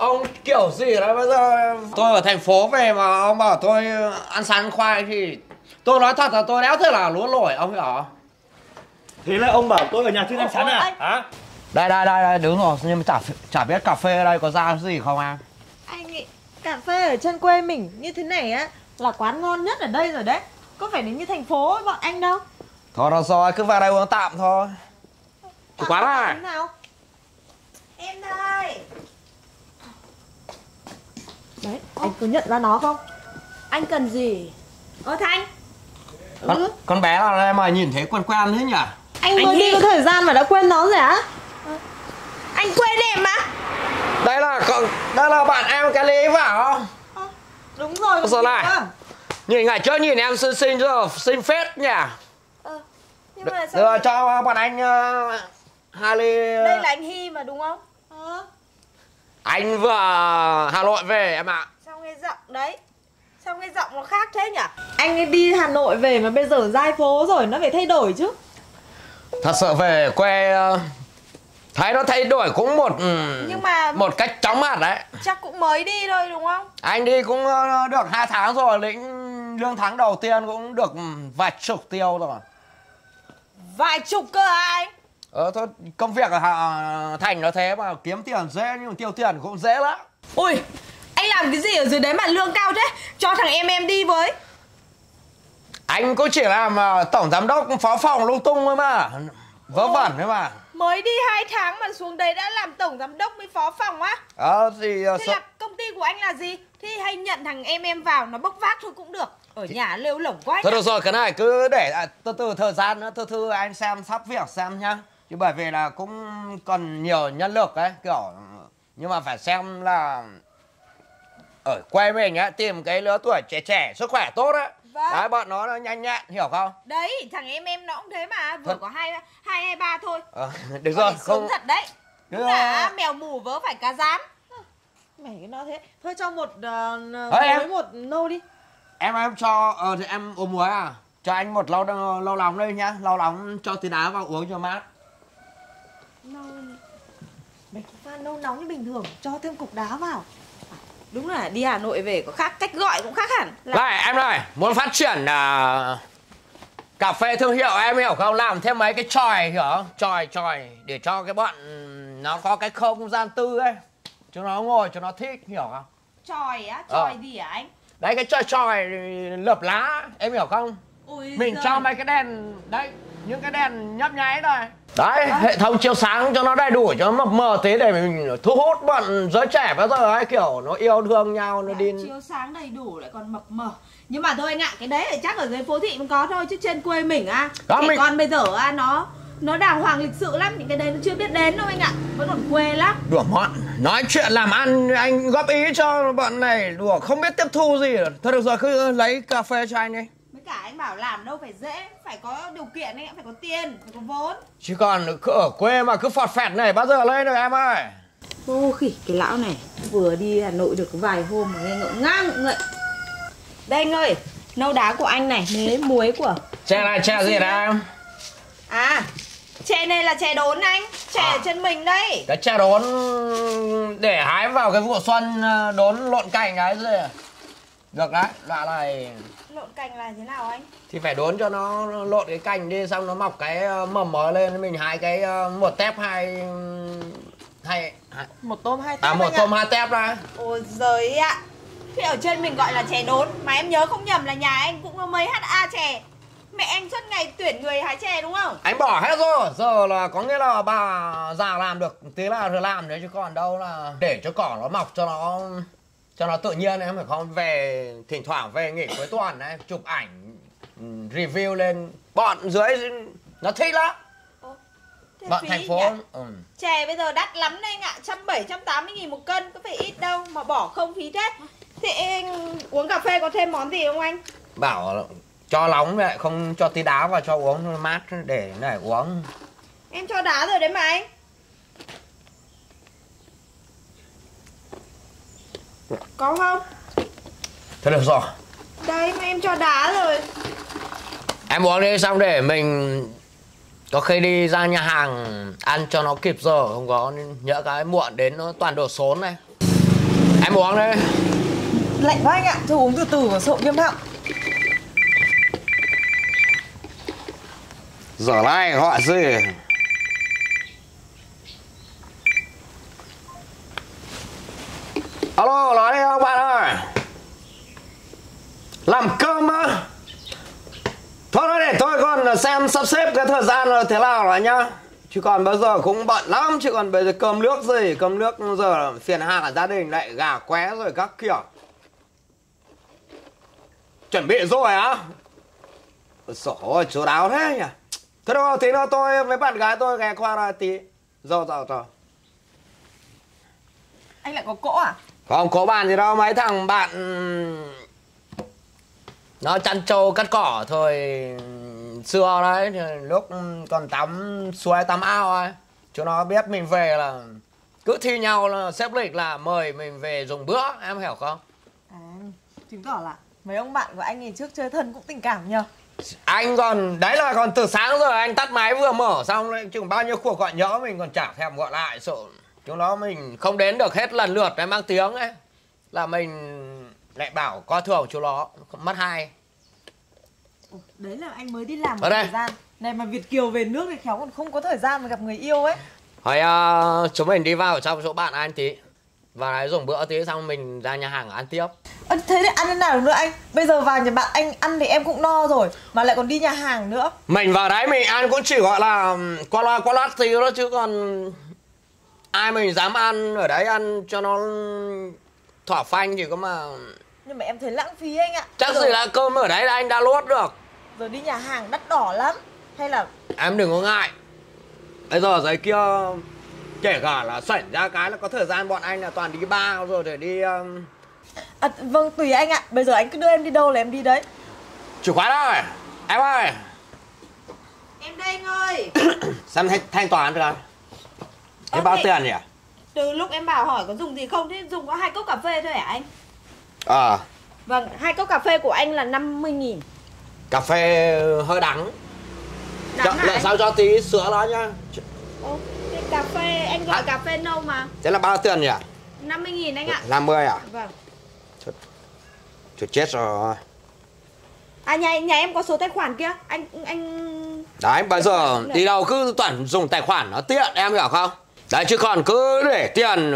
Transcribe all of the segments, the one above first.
Ông kiểu gì đấy bây giờ tôi ở thành phố về mà ông bảo tôi ăn sáng khoai thì tôi nói thật là tôi đéo thể là lúa nổi ông hiểu không? Thế là ông bảo tôi ở nhà chưa ăn sáng à? Hả? Đây đây đây đây đúng rồi nhưng mà chả chả biết cà phê ở đây có ra gì không em? Anh nghĩ cà phê ở chân quê mình như thế này á là quán ngon nhất ở đây rồi đấy. Có phải đến như thành phố bọn anh đâu. Thôi được rồi cứ vào đây uống tạm thôi. Chủ quán Tạm này. thế nào? Em đây. Đấy, anh có nhận ra nó không? Anh cần gì? Ơ Thanh. Con, Ừ. con bé nào đây mà nhìn thấy quen quen thế nhỉ? Anh, Anh mới đi có thời gian mà đã quên nó rồi á? Anh quên em mà. Đây là con đây là bạn em cái lý vào không? Ơ, Đúng rồi. Sao lại? Ờ, Nhìn ngày trước nhìn em xinh xinh rồi, xinh phết nhỉ? ờ, Nhưng mà Được sao? rồi, cho bọn anh uh, hai ly Đây là anh Hy mà đúng không? Ờ, Anh vừa Hà Nội về em ạ Sao nghe giọng đấy? Sao nghe giọng nó khác thế nhỉ? anh ấy đi Hà Nội về mà bây giờ giai phố rồi nó phải thay đổi chứ. Thật sự về quê ờ, Thấy nó thay đổi cũng một ừ, Nhưng mà Một cách chóng mặt đấy chắc cũng mới đi thôi đúng không? Anh đi cũng ờ, được 2 tháng rồi Lĩnh lương tháng đầu tiên cũng được ừ, vài chục tiêu rồi Vài chục cơ à anh? Ờ thôi công việc ở Hà Thành nó thế mà kiếm tiền dễ nhưng mà tiêu tiền cũng dễ lắm Ui, anh làm cái gì ở dưới đấy mà lương cao thế? Cho thằng em em đi với. Anh cũng chỉ làm ờ, tổng giám đốc phó phòng lung tung thôi mà Vớ vẩn thôi mà Mới đi 2 tháng mà xuống đấy đã làm tổng giám đốc với phó phòng á. Ờ thì ờ, Thế sợ- là công ty của anh là gì? Thì hay nhận thằng em em vào nó bốc vác thôi cũng được. Ở nhà lêu lỏng quá. Thôi được rồi, cái này cứ để à, từ từ thời gian nữa, từ từ anh xem sắp việc xem nhá. Chứ bởi vì là cũng còn nhiều nhân lực ấy, kiểu nhưng mà phải xem là ở quê mình á tìm cái lứa tuổi trẻ trẻ sức khỏe tốt á. Vâng. Đấy bọn nó nó nhanh nhẹn hiểu không? Đấy, thằng em em nó cũng thế mà, vừa Thật. có hai hai hai ba thôi. Ờ, được rồi, không thật đấy. Đúng là ờ, mèo mù vớ phải cá rán. Mày nó thế. Thôi cho một uh, Ơi, em. một nô đi. em em cho ờ thì em uống muối à? Cho anh một lâu lâu nóng đây nhá, lâu nóng cho tí đá vào uống cho mát. Nâu Mày cũng pha nâu nóng như bình thường, cho thêm cục đá vào. Đúng là đi Hà Nội về có khác cách gọi cũng khác hẳn. Là... Này em ơi, muốn phát triển à, cà phê thương hiệu em hiểu không? Làm thêm mấy cái tròi hiểu không? Tròi tròi để cho cái bọn nó có cái không gian tư ấy. Cho nó ngồi cho nó thích hiểu không? Tròi á, Ờ. tròi gì hả anh? Đấy cái tròi tròi lợp lá em hiểu không? Ui Mình giời. cho mấy cái đèn đấy, những cái đèn nhấp nháy này. Đấy, hệ thống chiếu sáng cho nó đầy đủ cho nó mập mờ tí để mình thu hút bọn giới trẻ bây giờ ấy kiểu nó yêu thương nhau nó đi chiếu sáng đầy đủ lại còn mập mờ. Nhưng mà thôi anh ạ cái đấy thì chắc ở dưới phố thị mới có thôi chứ trên quê mình à Đó, trẻ mình- con bây giờ à nó nó đàng hoàng lịch sự lắm những cái đấy nó chưa biết đến đâu anh ạ vẫn còn quê lắm. Đùa mọn nói chuyện làm ăn anh góp ý cho bọn này đùa không biết tiếp thu gì. Thôi được rồi cứ lấy cà phê cho anh đi bảo làm đâu phải dễ phải có điều kiện ạ phải có tiền phải có vốn. Chứ còn cứ ở quê mà cứ phọt phẹt này bao giờ lên được em ơi? Ô khỉ cái lão này vừa đi Hà Nội được vài hôm mà nghe ngượng ngang ngượng ngậy. Đây anh ơi nâu đá của anh này nế muối của chè này chè gì đây em à chè này là chè đốn anh chè À. ở chân mình đây. Cái chè đốn để hái vào cái vụ xuân ờ, đốn lộn cành cái gì được đấy loại này. Lộn cành là thế nào anh? Thì phải đốn cho nó lộn cái cành đi xong nó mọc cái ờ, mầm mới lên mình hái cái ờ, một tép hai hai Một tôm hai tép à một tôm hai tép ra. Ôi giời ạ. Thế ở trên mình gọi là chè đốn Mà em nhớ không nhầm là nhà anh cũng có mấy HA chè. Mẹ anh suốt ngày tuyển người hái chè đúng không? anh bỏ hết rồi. Giờ là có nghĩa là bà già làm được tí là rồi làm đấy chứ còn đâu là để cho cỏ nó mọc cho nó cho nó tự nhiên em phải không? Về thỉnh thoảng về nghỉ cuối tuần ấy chụp ảnh ừ, review lên. Bọn dưới nó thích lắm. Thế bọn thành phố ừ. Chè bây giờ đắt lắm đấy anh ạ Trăm bảy, trăm tám mươi nghìn một cân Có phải ít đâu mà bỏ không phí thế. Thế anh uống cà phê có thêm món gì không anh? bảo cho nóng vậy không cho tí đá vào cho uống mát để này uống. Em cho đá rồi đấy mà anh Có không? thôi được rồi. Đây mà em cho đá rồi. Em uống đi xong để mình có khi đi ra nhà hàng ăn cho nó kịp giờ. Không có nhỡ cái muộn đến nó toàn đồ xốn này. Em uống đi. Lạnh quá anh ạ, thôi uống từ từ vào sợ viêm họng. Giờ này họ gì Alo, nói đi ông bạn ơi? Làm cơm á? Thôi nói để tôi còn xem sắp xếp cái thời gian là thế nào rồi nhá. Chứ còn bây giờ cũng bận lắm Chứ còn bây giờ cơm nước gì? Cơm nước giờ phiền hà cả gia đình lại gà qué rồi các kiểu. Chuẩn bị rồi á? Ôi ôi chú đáo thế nhỉ? Thế đâu, tí nữa tôi với bạn gái tôi ghé qua ra tí. Rồi, rồi, rồi. Anh lại có cỗ à? Không có bạn gì đâu, mấy thằng bạn Nó chăn trâu cắt cỏ thôi Xưa đấy, lúc còn tắm suối tắm ao ấy Chúng nó biết mình về là Cứ thi nhau là xếp lịch là mời mình về dùng bữa, em hiểu không? À, chứng tỏ là mấy ông bạn của anh ngày trước chơi thân cũng tình cảm nhờ Anh còn, đấy là còn từ sáng giờ anh tắt máy vừa mở xong đấy Chừng bao nhiêu cuộc gọi nhỡ mình còn chả thèm gọi lại sợ Chúng nó mình không đến được hết lần lượt đấy mang tiếng ấy. Là mình lại bảo coi thường chú nó mất hai. Đấy là anh mới đi làm một thời gian. Này mà Việt Kiều về nước thì khéo còn không có thời gian mà gặp người yêu ấy. Hỏi uh, chúng mình đi vào ở trong chỗ bạn anh tí. Và đấy dùng bữa tí xong mình ra nhà hàng ăn tiếp. Ơ, thế thì ăn thế nào được nữa anh? Bây giờ vào nhà bạn anh ăn thì em cũng no rồi Mà lại còn đi nhà hàng nữa. Mình vào đấy mình ăn cũng chỉ gọi là qua loa qua lát tí đó chứ còn Ai mình dám ăn ở đấy ăn cho nó thỏa phanh thì có mà. Nhưng mà em thấy lãng phí anh ạ. Chắc giờ, gì là cơm ở đấy là anh đã luốt được. Giờ đi nhà hàng đắt đỏ lắm. Hay là Em đừng có ngại. Bây giờ giấy kia Kể cả là xảy ra cái là có thời gian bọn anh là toàn đi bar rồi để đi um, à, Vâng tùy anh ạ. Bây giờ anh cứ đưa em đi đâu là em đi đấy. Chủ quán ơi Em ơi. Em đây anh ơi. Xem thanh, thanh toán rồi Thế Ơ, bao tiền nhỉ? Từ lúc em bảo hỏi có dùng gì không Thế dùng có hai cốc cà phê thôi hả anh? Ờ Vâng, hai cốc cà phê của anh là 50 nghìn. Cà phê hơi đắng. Đắng Cho, lại sao cho tí sữa đó nhá. Ô, cà phê, anh gọi À. cà phê nâu mà. Thế là bao tiền nhỉ? 50 nghìn anh ạ. 50 à? Vâng. Trời chết rồi. À nhà, nhà em có số tài khoản kia. Anh anh Đấy bây giờ đi đâu cứ toàn dùng tài khoản nó tiện em hiểu không? Đấy chứ còn cứ để tiền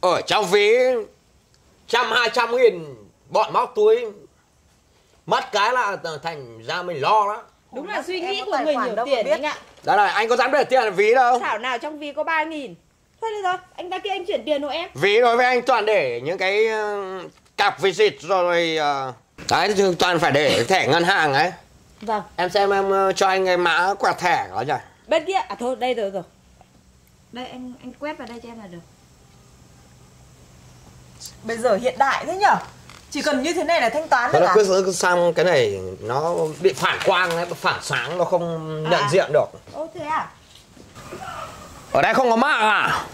ở trong ví trăm hai trăm nghìn bọn móc túi mất cái là thành ra mình lo đó. Đúng là suy nghĩ của người nhiều tiền biết. anh ạ. Đấy là anh có dám để tiền ở ví đâu. Thảo nào trong ví có 3 nghìn? Thôi được rồi, anh ra kia anh chuyển tiền hộ em. Ví đối với anh toàn để những cái ờ, cặp visit rồi ờ, Đấy toàn phải để thẻ ngân hàng ấy. Vâng. Em xem em ờ, cho anh cái mã quẹt thẻ đó nhỉ. Bên kia, à thôi đây rồi rồi Đây anh anh quét vào đây cho em là được. Bây giờ hiện đại thế nhở? Chỉ cần như thế này là thanh toán Thế được là cứ giữ sang cái này nó bị phản quang ấy, phản sáng nó không nhận À. diện được. Ô thế à? Ở đây không có mạng à?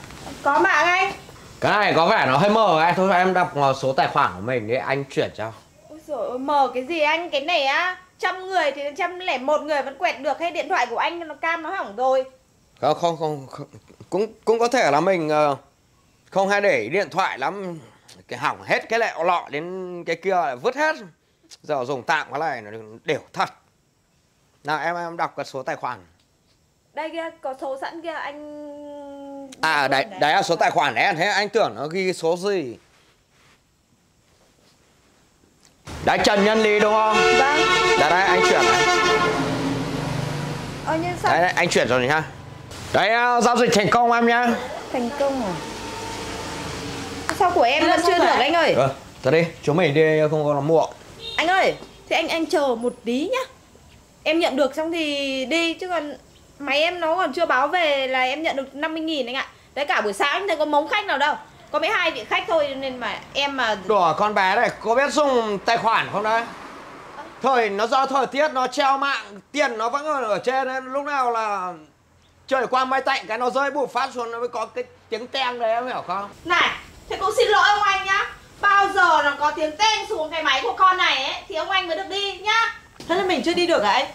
Có mạng anh. Cái này có vẻ nó hơi mờ ấy. Thôi em đọc số tài khoản của mình để anh chuyển cho. Ôi dồi ôi, mờ cái gì anh? Cái này á Trăm người thì trăm lẻ một người vẫn quẹt được. Hay điện thoại của anh nó cam nó hỏng rồi. Không không không, không. Cũng cũng có thể là mình ờ, không hay để điện thoại lắm. Cái hỏng hết cái lẹo lọ đến cái kia lại vứt hết. Giờ dùng tạm cái này nó đều thật. Nào em em đọc cái số tài khoản. Đây kia có số sẵn kia anh à đấy đấy là số tài khoản đấy thế anh tưởng nó ghi số gì? Đấy Trần Nhân Lý đúng không? Vâng. Đấy đấy anh chuyển này. Ờ nhưng sao? Đấy, đấy anh chuyển rồi nhá đấy ờ, giao dịch thành công em nhá. Thành công à? Sao của em vẫn chưa được anh? ơi? Ờ tới đi chúng mình đi không có nó muộn. Anh ơi Thì anh anh chờ một tí nhá. Em nhận được xong thì đi Chứ còn máy em nó còn chưa báo về là em nhận được 50 nghìn anh ạ. Đấy cả buổi sáng anh thấy có mống khách nào đâu. Có mấy hai vị khách thôi nên mà em mà đùa con bé này có biết dùng tài khoản không đấy? Thời nó do thời tiết nó treo mạng tiền nó vẫn ở ở trên ấy. lúc nào là trời qua mây tạnh cái nó rơi bụt phát xuống nó mới có cái tiếng teng đấy em hiểu không? Này Thế cũng xin lỗi ông anh nhá. Bao giờ nó có tiếng tên xuống cái máy của con này ấy Thì ông anh mới được đi nhá. Thế là mình chưa đi được à anh?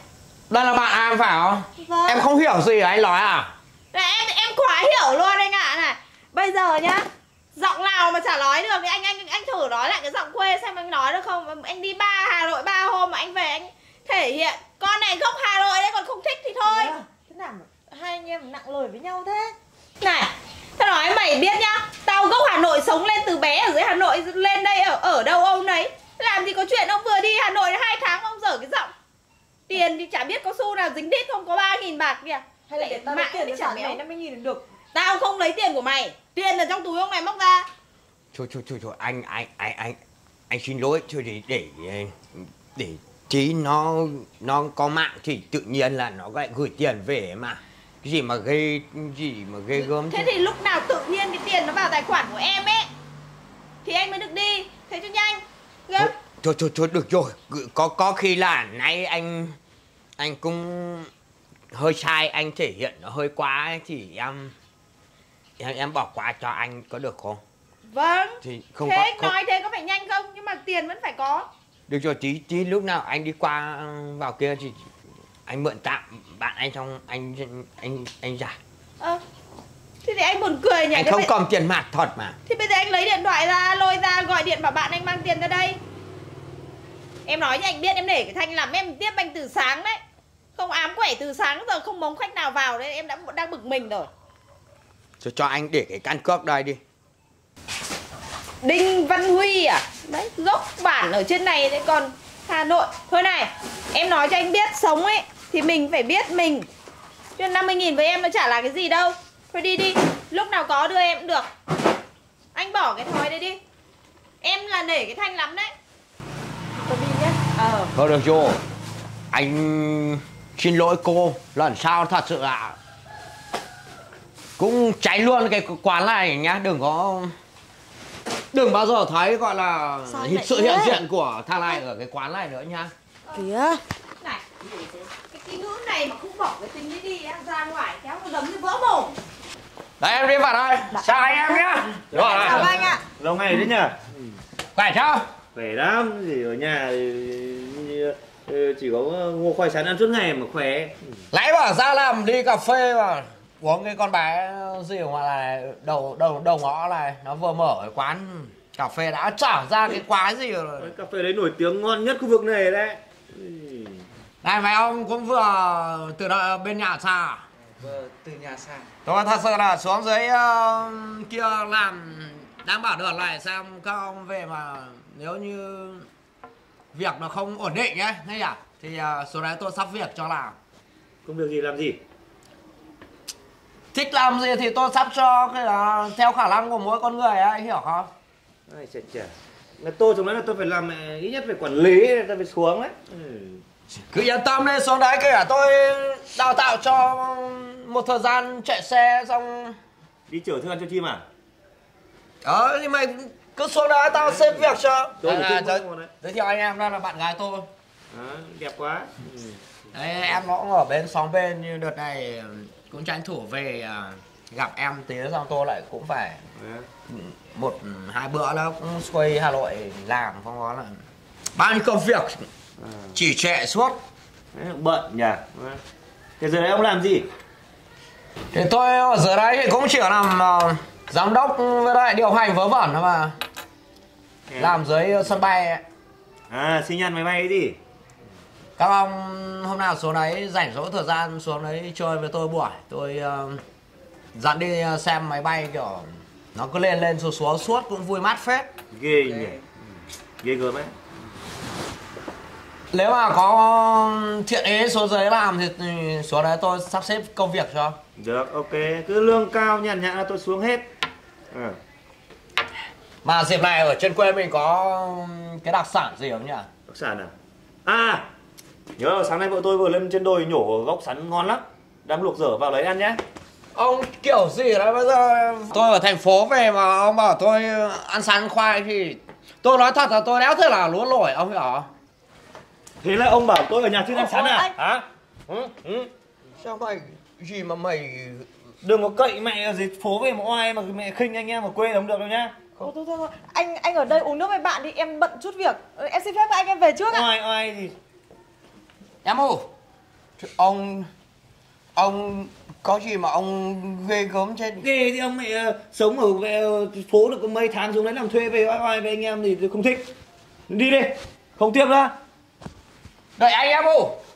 Đây là bạn em phải không? Vâng. Em không hiểu gì anh nói à? Này, em em quá hiểu luôn anh ạ. Này Bây giờ nhá Giọng nào mà chả nói được thì anh anh anh thử nói lại cái giọng quê xem anh nói được không? Anh đi ba Hà Nội ba hôm mà anh về anh thể hiện. Con này gốc Hà Nội đấy còn không thích thì thôi. Thế à? Thế nào mà hai anh em nặng lời với nhau thế. Này tao nói mày biết nhá tao gốc Hà Nội sống lên từ bé ở dưới Hà Nội lên đây ở ở đâu ông đấy làm gì có chuyện ông vừa đi Hà Nội hai tháng ông dở cái giọng. Tiền thì chả biết có xu nào dính đít không có ba nghìn bạc kìa. Hay là để tao lấy Mạng tiền sản méo. này 50 nghìn được. Tao không lấy tiền của mày tiền ở trong túi ông này móc ra. Thôi thôi thôi thôi anh anh anh anh anh xin lỗi thôi để để để trí nó nó có mạng thì tự nhiên là nó lại gửi tiền về mà gì mà ghê gì mà ghê gớm thế chứ? thì lúc nào tự nhiên cái tiền nó vào tài khoản của em ấy thì anh mới được đi. Thế cho nhanh gấp thôi thôi thôi được rồi. Có có khi là nãy anh anh cũng hơi sai anh thể hiện nó hơi quá ấy, thì em em em bỏ qua cho anh có được không? Vâng. Thì không thế có không, nói thế có phải nhanh không? Nhưng mà tiền vẫn phải có. Được rồi tí tí lúc nào anh đi qua vào kia thì anh mượn tạm bạn anh xong anh anh anh trả ờ thế thì anh buồn cười nhỉ? Anh Thế không bây- còn tiền mặt thật mà. Thì bây giờ anh lấy điện thoại ra, lôi ra, gọi điện bảo bạn anh mang tiền ra đây. Em nói cho anh biết em để cái thanh làm em tiếp anh từ sáng đấy. Không ám quẻ từ sáng giờ không mống khách nào vào đấy Em đã đang bực mình rồi. Cho cho anh để cái căn cước đây đi. Đinh Văn Huy à? Đấy, gốc bản ở trên này đấy còn Hà Nội. Thôi này, em nói cho anh biết sống ấy Thì mình phải biết mình. Chứ 50 nghìn với em nó chả là cái gì đâu. Thôi đi đi, lúc nào có đưa em cũng được. Anh bỏ cái thói đấy đi. Em là nể cái thanh lắm đấy. Tôi đi nhé Ờ. Thôi được rồi anh xin lỗi cô lần sau thật sự là cũng cháy luôn cái quán này nhá đừng có đừng bao giờ thấy gọi là Sao sự hiện diện của thằng này ở cái quán này nữa nhá. Kìa. Này này mà không bỏ cái tính đấy đi á, ra ngoài kéo nó giống như vỡ mồm đấy em đi vào đây chào anh em nhá. Rồi. Chào anh ạ. Lâu ngày đấy nhỉ khỏe chưa? Khỏe lắm. Thì ở nhà thì, ờ, chỉ có ngô khoai sắn ăn suốt ngày mà khỏe. Nãy bảo ra làm đi cà phê mà uống cái con bé gì ở ngoài này đầu đầu đầu ngõ này nó vừa mở cái quán cà phê đã trả ra cái quái gì rồi. Cái cà phê đấy nổi tiếng ngon nhất khu vực này đấy. Ừ. này mấy ông cũng vừa từ đó bên nhà xa à? Vâng, từ nhà xa. Tôi thật sự là xuống dưới ờ, kia làm đang bảo được lại xem các ông về mà nếu như việc nó không ổn định ấy hay à thì ờ, số đấy tôi sắp việc cho làm công việc gì làm gì? Thích làm gì thì tôi sắp cho cái là theo khả năng của mỗi con người ấy hiểu không? Ai chà chà. Là tôi trong đấy là tôi phải làm ờ, ít nhất phải quản lý tôi phải xuống đấy. Ừ. cứ yên tâm đi xuống đấy kể tôi đào tạo cho một thời gian chạy xe xong. Đi chở thức ăn cho chim à? Ờ thì mày cứ xuống đấy tao xếp việc cho. Tôi tôi giới, giới thiệu anh em đây là bạn gái tôi. Đó, đẹp quá. Ừ. đấy em nó cũng ở bên xóm bên như đợt này cũng tranh thủ về à, gặp em tí nữa xong tôi lại cũng phải Đấy. một hai bữa nữa cũng xuôi hà nội làm không có là bao nhiêu công việc À. chỉ trệ suốt. Đấy, bận nhỉ? Thế giờ đấy ông làm gì? Thì tôi ở dưới đấy thì cũng chỉ làm ờ, giám đốc với lại điều hành vớ vẩn thôi mà. Làm dưới sân bay ấy. à sinh nhật máy bay gì? Các ông hôm nào xuống đấy rảnh rỗi thời gian xuống đấy chơi với tôi buổi. Tôi uh, dẫn đi xem máy bay kiểu nó cứ lên lên xuống xuống suốt cũng vui mát phết. Ghê nhỉ? Ừ. ghê gớm ấy nếu mà có thiện ý xuống dưới làm thì, xuống đấy tôi sắp xếp công việc cho. Được ok. Cứ lương cao nhàn nhã là tôi xuống hết. À. mà dịp này ở trên quê mình có cái đặc sản gì không nhỉ? Đặc sản à? À nhớ là sáng nay vợ tôi vừa lên trên đồi nhổ gốc sắn ngon lắm. Đang luộc dở vào lấy ăn nhé. Ông kiểu gì đấy bây giờ tôi ở thành phố về mà ông bảo tôi ăn sắn khoai thì tôi nói thật là tôi đéo thể là lúa nổi ông hiểu không thế là ông bảo tôi ở nhà chưa ăn Ôi, à? anh- hả? Ừ, ừ. sao mày gì mà mày đừng có cậy mẹ ở dưới phố về mà oai mà mẹ khinh anh em ở quê là không được đâu nhá. Thôi, thôi, thôi, thôi. Anh anh ở đây uống nước với bạn đi Em bận chút việc. Ờ, Em xin phép anh em về trước ạ. Oai oai thì em ơi ông ông có gì mà ông ghê gớm trên ghê thì ông mẹ ờ, sống ở về phố được có mấy tháng xuống đấy làm thuê về oai oai với anh em thì không thích. Đi đi không tiếp nữa đợi anh em ô